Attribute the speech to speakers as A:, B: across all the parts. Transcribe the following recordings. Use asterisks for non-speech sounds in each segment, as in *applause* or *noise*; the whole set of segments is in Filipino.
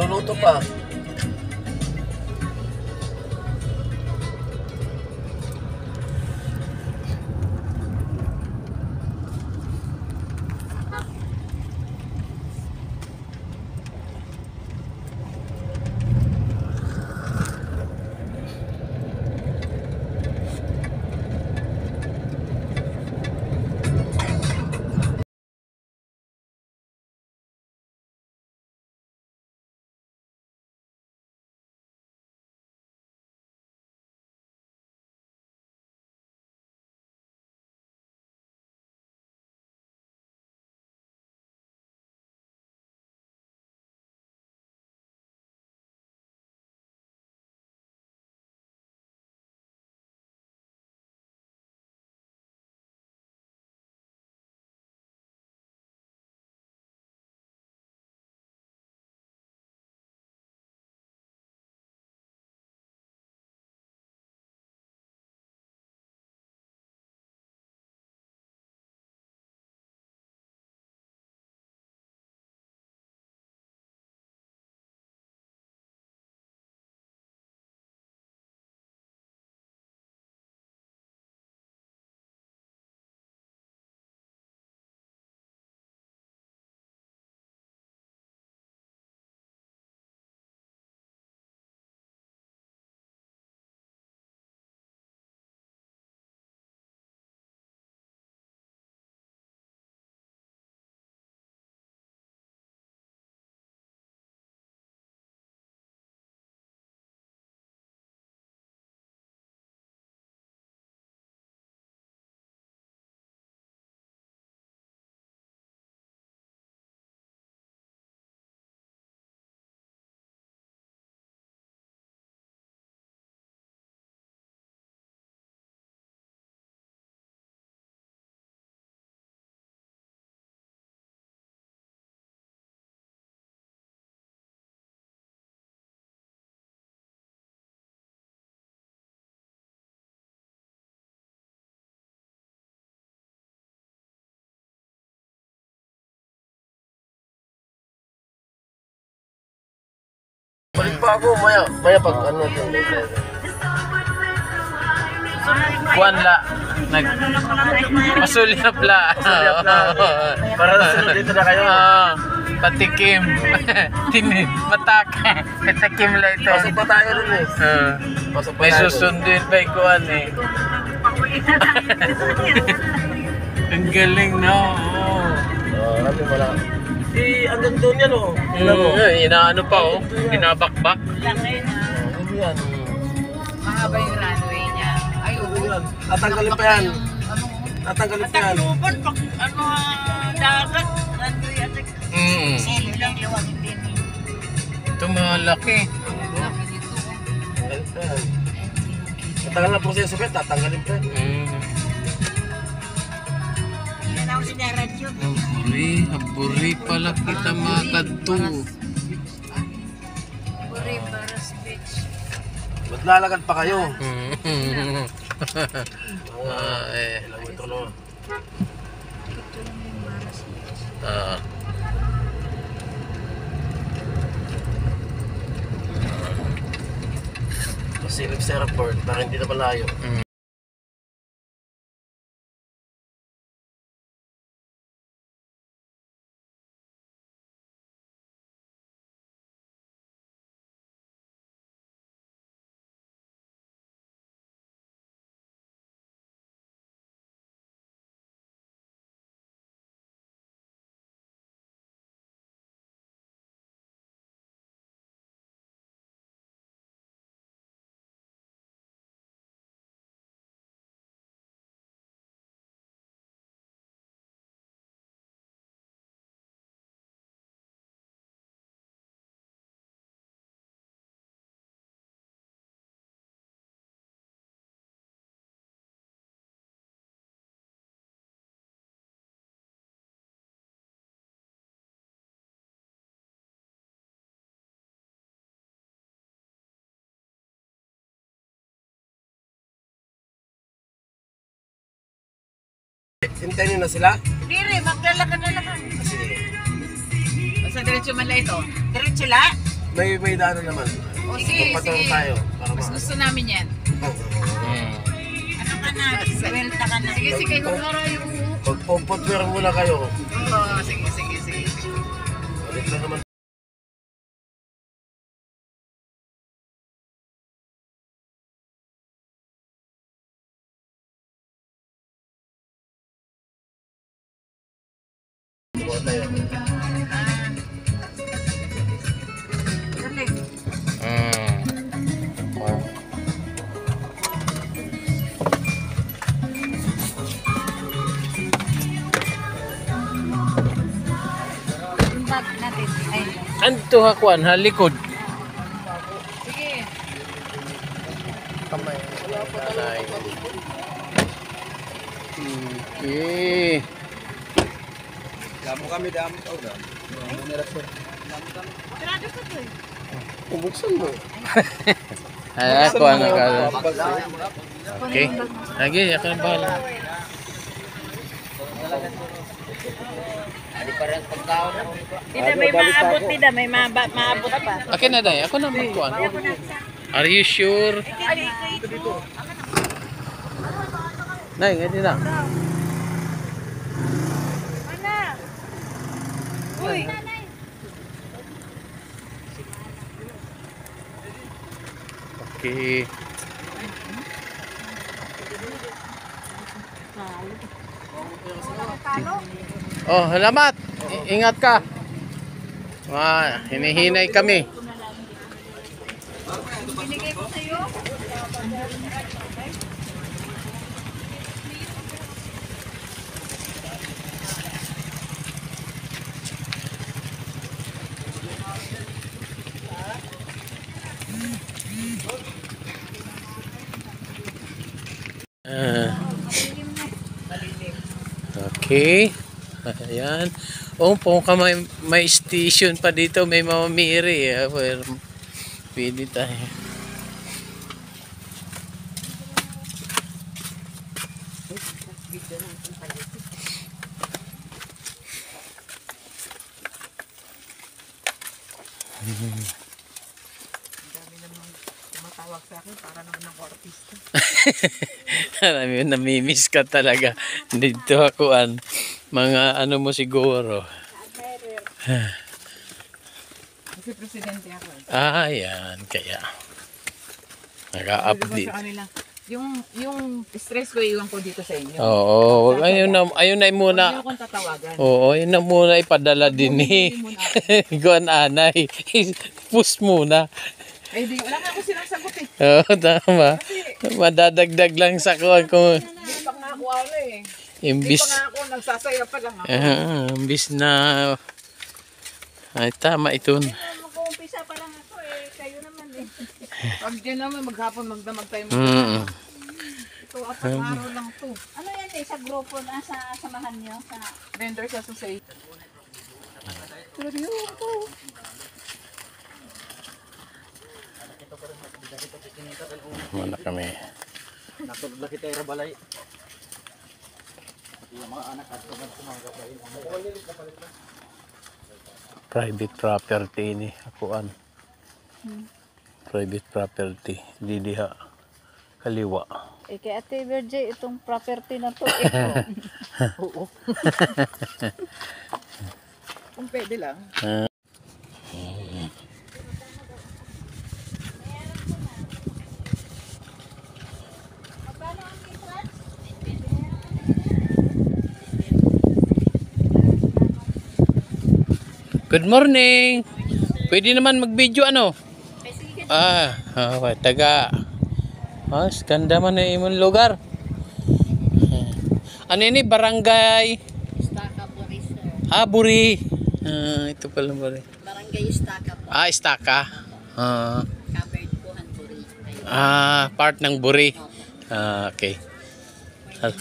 A: Nagluluto pa. Balik pa ako, maya. Maya pag ano.
B: Buwan la. Nag masulyap la.
A: Masulyap la. Para sunod dito na kayo.
B: Oo. patikim. *laughs* Tini, matak. Patikim la ito.
A: Pasok pa tayo rin eh. Pasok pa
B: may susundin pa yung kuwan eh. *laughs* Ang galing no. Oo.
A: Oh, natin wala. Eh, andun doon yan oh. Tingnan mo.
B: Mm, inaano pa oh. Binabakbak.
A: Ano yan?
C: Mahaba yung runway niya. Ay,
A: Ano
C: oo.
A: yan? Tatanggalin pa yan. Tatanggalin pa yan.
C: Takluban, pag ano, ah, dagat, runway at
B: Mm.
C: silo lang liwag din.
B: Ito malaki.
A: Pa yan. Tatanggal na po siya sa bed, tatanggalin pa yan.
B: Mm.
C: Ako sinaradyo.
B: Haburi, haburi pala kita mga kadto.
C: Puri, Baras Beach.
A: Ba't lalagad pa kayo? *laughs*
B: Ah, eh.
A: Metro na.
C: Ito lang yung Baras Beach.
B: Ah.
A: Masilip sa airport, para hindi na malayo.
B: Mm.
A: Hintayin nyo na sila?
C: Dire, magdala ka na lang.
A: Sige.
C: Basta diretso man lang ito. Diretso la?
A: may may daanan naman.
C: O sige,
A: Magpatawag
C: sige.
A: tayo. Para
C: Mas
A: ma-
C: gusto namin yan.
B: Hmm.
C: Ano ka na? Swelta ka na. Sige, sige. Kung mara yung...
A: Magpuputwer muna kayo.
C: Oo, sige, sige, sige.
A: Ulit na naman. Buka tayo.
C: Dali.
B: Hmm. Wow. Anto hakuan ha likod.
C: sige.
B: Kamay. Nanay. Okay.
A: Damo kami, damo. Oh, damo. Ubuksan mo. *laughs*
B: Ah, ako ano ka. Okay. Lagi, ako na bahala.
C: Tida, may maabot, tida. May maabot pa.
B: Akin na day, ako na magkuan. Are you sure? Nay, ganyan na.
C: Uy!
B: Okay. Oh, salamat. Ingat ka. Ah, hinihinay kami. Okay. Ayan. Oh, kung ka may, may station pa dito, may mamamiri. Eh. Well, pwede tayo.
C: Tumatawag sa akin para naman ako artista.
B: Alam mo, namimiss ka talaga. Dito ako an mga ano mo siguro.
C: Kasi presidente ako. eh.
B: Ah, yan. Kaya. Naka-update.
C: yung, yung stress ko iwan ko dito sa inyo.
B: Oo, ayun na, ayun na muna.
C: akong tatawagan.
B: Oo, yun na muna ipadala din ni *laughs* Guan Anay. *laughs* Push muna.
C: Ay, di, wala nga ako sinasagot eh.
B: Oo, tama. Madadagdag lang sa kuwan ko.
C: Hindi pa nga ako ano eh.
B: Imbis,
C: pa nga ako nagsasaya pa lang ako.
B: ah, imbis na, ay tama ito.
C: Mag-uumpisa pa lang ako eh. Kayo naman eh. Pag dyan naman maghapon magdamag tayo.
B: Mm.
C: Ito, apat na araw lang to.
D: Ano yan eh, sa grupo na sa samahan nyo? Sa...
C: Vendors Association.
B: Muna kami.
A: Natulog na kita yung balay.
B: Private property ni akuan. Private property. Di diha. Kaliwa.
D: Eh, kay Ate Virgie, itong property na to. *laughs* Eh, *laughs* *laughs*
C: Kung pwede lang.
B: Good morning. Pwede naman mag-video ano? Ah, ah taga. Ah, ganda man na imong lugar. Ano ini barangay?
D: Staka po, sir.
B: Ah, Buri. Ah, ito pala Buri.
D: Barangay Staka po.
B: Ah, Istaka. Ah,
D: Covered po, Hanburi. Ayun.
B: ah, part ng Buri. Ah, okay. Ah.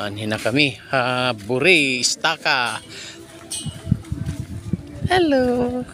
B: Anhin na kami. Ha, Buri, Istaka. Hello.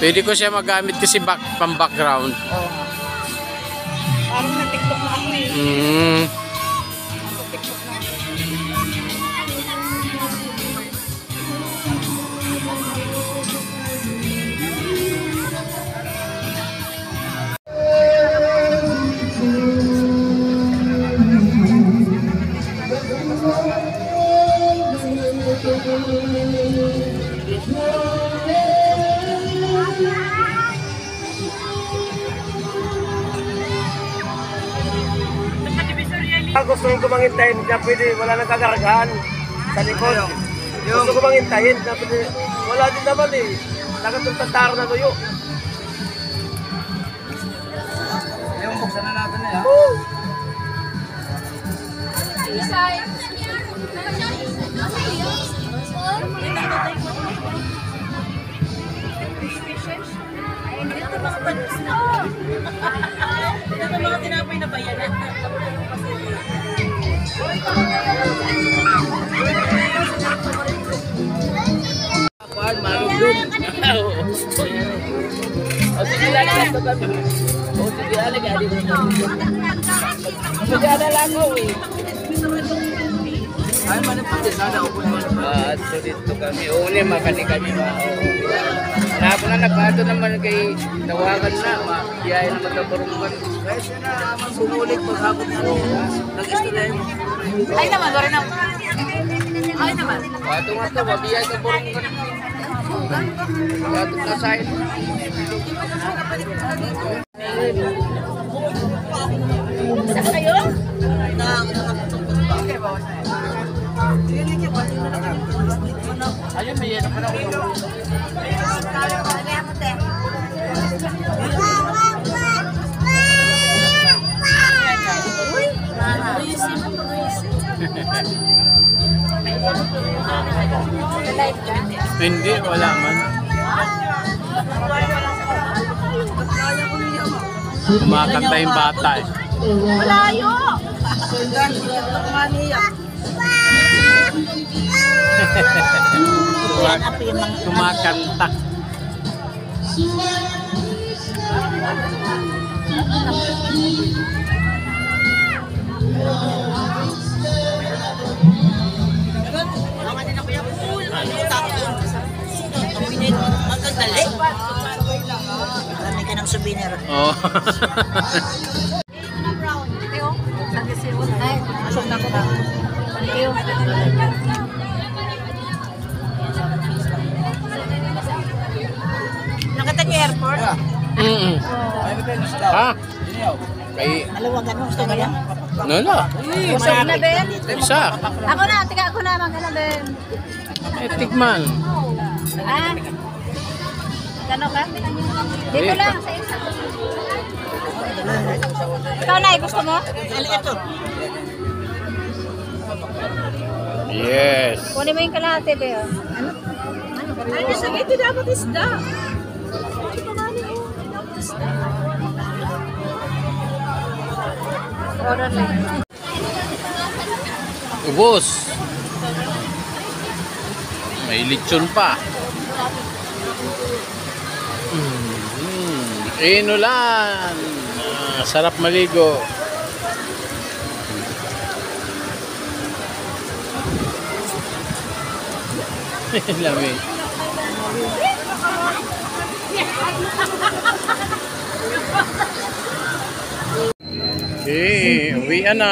B: Pwede ko siya magamit kasi back, pang background.
C: Oo. Parang na TikTok na ako eh.
B: Mm.
A: Ko mangintayin na pwede, wala nang kagaragahan sa likod. Gusto ko mangintayin na pwede, wala din naman eh. Nakatong tataro na tuyo.
E: Yung buksan na natin na yan. Ay, man pa din sana ako naman. Ah, so dito kami. Uli makani kami ba. Na ako na nagpato naman kay tawagan na ma. Biyaya na matabarungan. Kaya siya na masumulit maghapon na. Nag-istorya mo.
C: Ay naman, wala na. Ay naman.
E: Pato nga to, mabiyay ka barungan. Pato na sa Ayun, may yan naman ako.
B: Hindi, wala man. Kumakanta yung bata eh.
C: Malayo!
B: Kumak- Kumakanta.
F: Marami ka ng souvenir.
B: Oh.
D: Na na. Thank you.
F: Nakatag airport.
B: Mm-mm. Ha? Kay...
F: Alawagan mo. Gusto mo yan?
B: Nala.
D: Busog na, Ben.
B: Isa.
D: Ako na, tika ako na, mag ano, Ben.
B: Eh, tikman.
D: Ah. Gano ka? Dito lang, sa isa. Ikaw na, gusto mo?
F: Ano ito?
B: Yes.
D: Kunin mo yung kalahati, Ben. Ano?
C: Ay, sa ito dapat isda.
D: Order lang.
B: Ubos. May lechon pa. Inulan. Ah, sarap maligo. *laughs* Lamig. Okay, uwi na.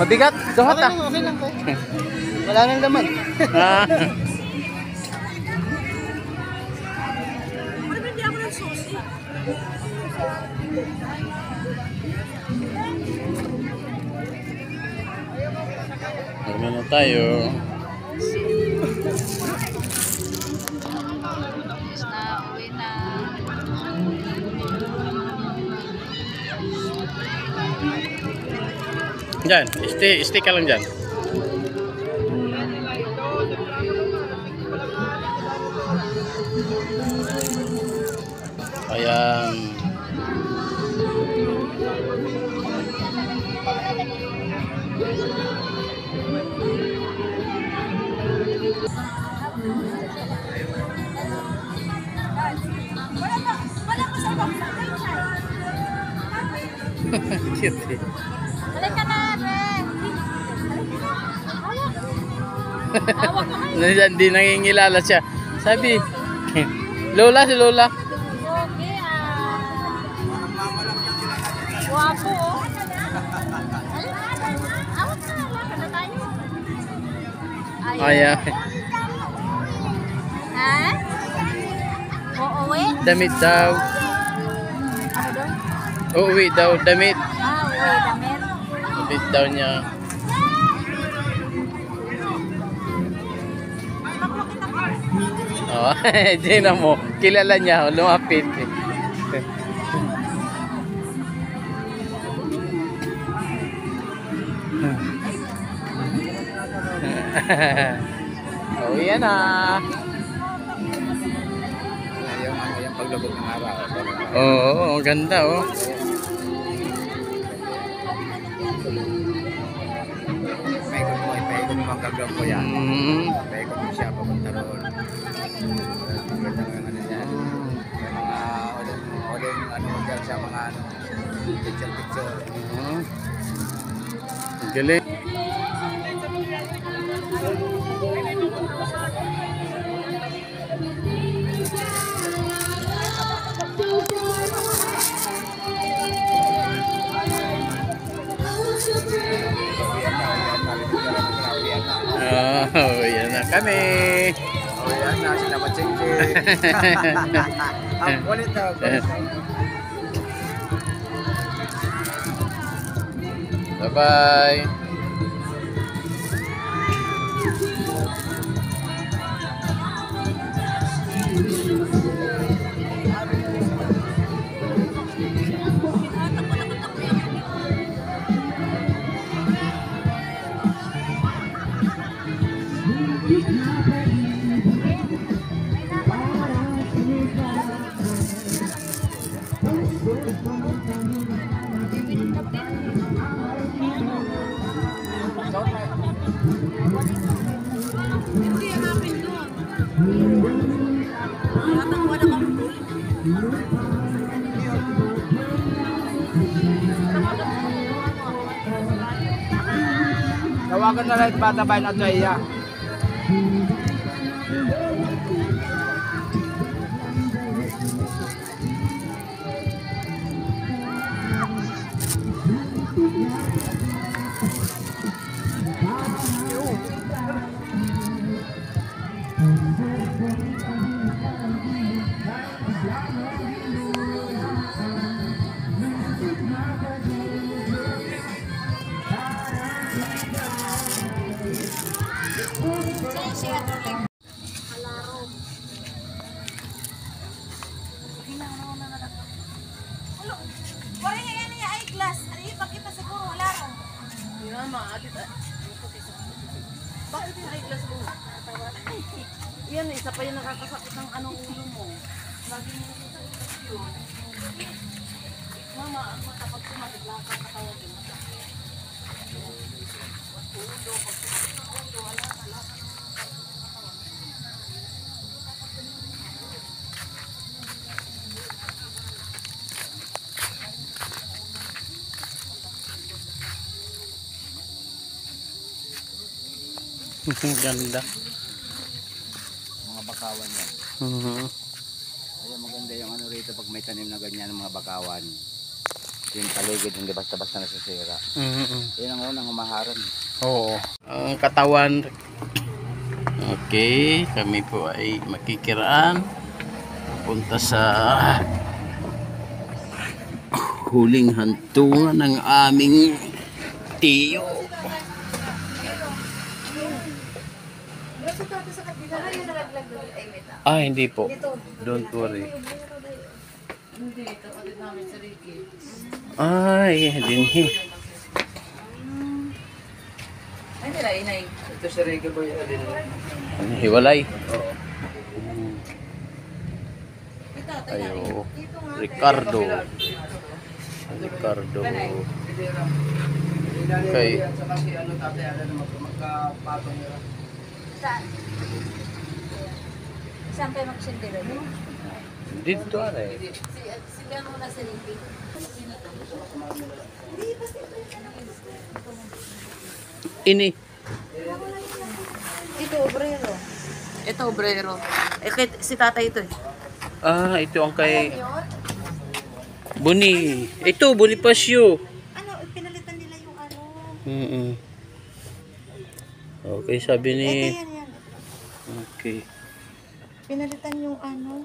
B: Mabigat, duhat ah.
E: Okay lang ko. Wala nang laman.
B: Ah. Ano na tayo? Diyan, stay, stay ka lang diyan. Ayan. Cute *laughs* eh. *laughs*
D: Hawak mo
B: Nandiyan, di nangingilala siya. Sabi, Lola si Lola.
D: Okay, ah. Guwapo, oh.
B: Ayan.
D: Ha? Uuwi?
B: Damit daw.
D: Ano?
B: Uuwi daw, damit.
D: Ah, uwi, damit.
B: Damit daw niya. *laughs* Oh, tingnan mo. Kilala niya, oh, lumapit. *laughs* oh, yan ah.
E: Yung, ano, yung paglabog ng araw.
B: Oo, oh, ang ganda oh.
E: Paikot mo, paikot mo ang gagang ko yan.
B: Mm.
E: Picture picture.
B: Mm. Ang Galing. Oh, yan na kami.
E: Oh, yan na, machingki. Ang kulit na, kulit na. Na lang bata ba na iya.
C: Nakakasakit ng anong ulo mo. Lagi mo sa yun. Mama, ang mata pag sumalit, lakad ka kaya din.
B: Ang ganda.
E: Mga bakawan
B: Mhm.
E: Ayun, maganda yung ano rito pag may tanim na ganyan ng mga bakawan. Yung paligid, hindi basta-basta nasisira.
B: Mhm.
E: Yan ang unang humaharang.
B: Oo. Ang katawan. Okay, kami po ay makikiraan. Punta sa huling hantungan ng aming tiyo. Ah, hindi po. Don't worry.
C: Namin sa Ricky.
B: Ay.
C: Ay, nila, inay.
E: Ito si Ricky Boy din.
B: Hiwalay. Ayo. Ricardo. Ricardo. Okay.
E: Ano ano.
F: Saan?
D: Saan kayo magsindi rin?
B: Dito ano eh.
D: Sige mo na sa lipi.
B: Ini.
C: Ito, obrero. Ito, obrero. Eh, kay, si tatay ito eh.
B: Ah, ito ang kay... Buni. Ito, Bonifacio.
F: Ano, pinalitan nila yung ano.
B: Mm Okay, sabi ni...
F: Ito yan yan.
B: Okay.
F: Pinalitan yung ano.